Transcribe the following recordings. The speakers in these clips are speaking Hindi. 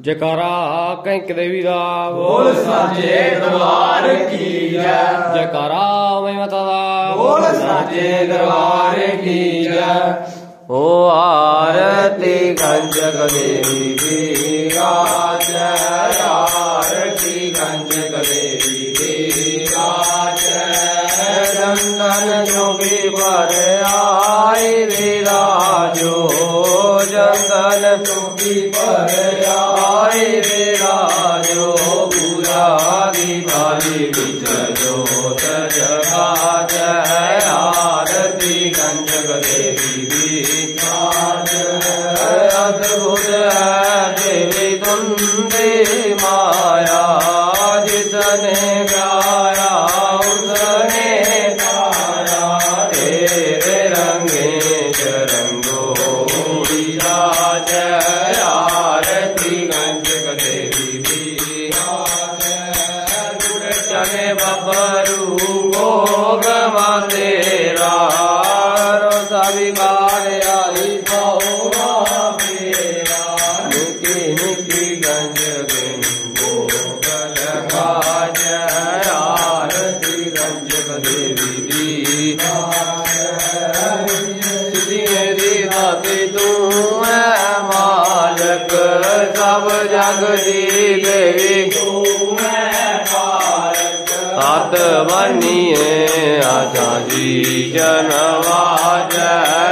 जकारा कंक देवी का बोल साजे दरबार की जय। जकारा मैं माता दा। बोल साजे दरबार की जय। ओ आरती कंजक देवी की जय जङ्गल पर आए बेरायो नागरी देवी सात आज़ादी जी जनवा जय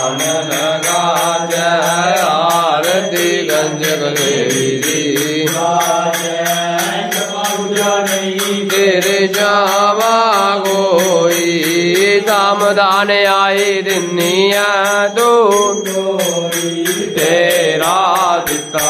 तेरे जावा गोई दाम दान आए दिनिया दो तेरा दिता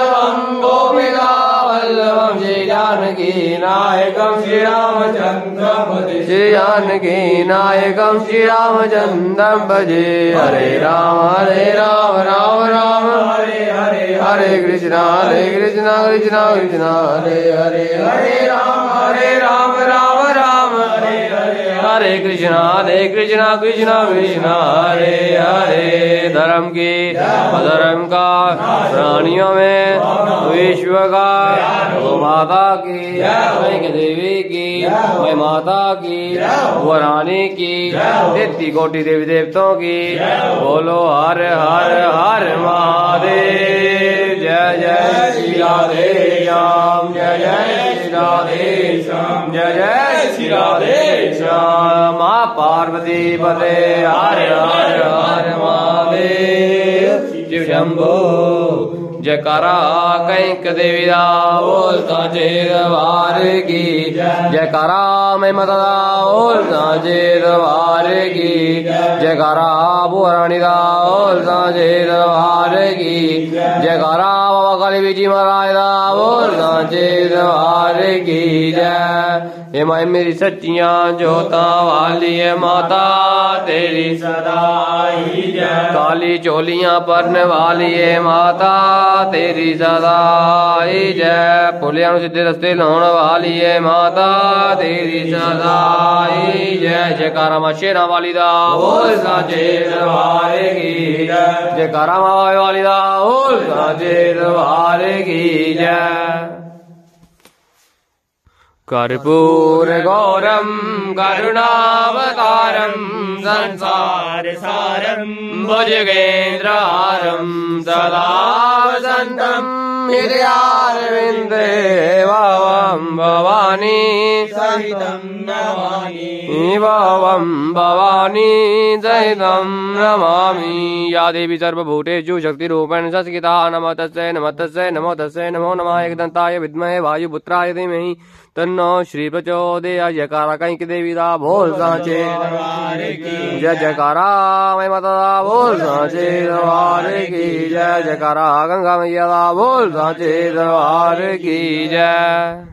जानकी नायकं श्रीरामचन्द्रं भजे श्री जानकी नायकं श्री रामचन्द्रं भजे हरे राम हरे राम राम राम हरे हरे हरे कृष्ण हरे कृष्ण कृष्ण कृष्ण हरे हरे हरे राम हरे राम राम राम हरे हरे कृष्णा हरे कृष्णा कृष्णा कृष्णा, हरे हरे। धर्म की धर्म का प्राणियों में विश्व का गौ माता की मैं देवी की मैं माता की, वो रानी की तेती कोटि देवी देवताओं की, बोलो हर हर हर महादेव। जय जय श्री राधे श्याम, जय जय श्री राधे श्याम, जय जय श्री राधे श्याम। बले हर हर हर महादेव शंभो। जयकारा कैक देवीदा बोल साचे दरबार की जयकारा मैं मता बोल दरबार की जयकारा पुराणी दा बोल साचे दरबार की जयकारा बाबा काली बीजी महाराज दा बोल दरबार की जय। हे माई मेरी सच्चियाँ, जोता वाली है माता, तेरी जय काली चोलियाँ परने वाली है माता, तेरी सदाई जय। पुलिया सीधे रस्ते लाने वाली है माता, तेरी सदाई जय। जयकारा माँ शेरा वाली दा जयकारा माँ वाली दा दरबार की जय कर्पूर गौरम करुणावतारम संसार सारं भुजगेन्द्रहारं सदा वसन्तं हृदयारविन्दे भवं भवानी सहितं नमामि। भवं भवानी सहितं नमामि। या देवी सर्वभूतेषु शक्तिरूपेण संस्कृता नमः तस्यै नमः तस्यै नमो तस्यै नमो नमः एकदन्ताय विद्महे वायुपुत्राय धीमहि तन्नो श्री प्रचोदयाय जयकारा कैंक देवी दा बोल साचे जय जयकारा मैं माता दा बोल साचे दरबार की जय जयकारा गंगा मैया दा बोल साचे दरबार की जय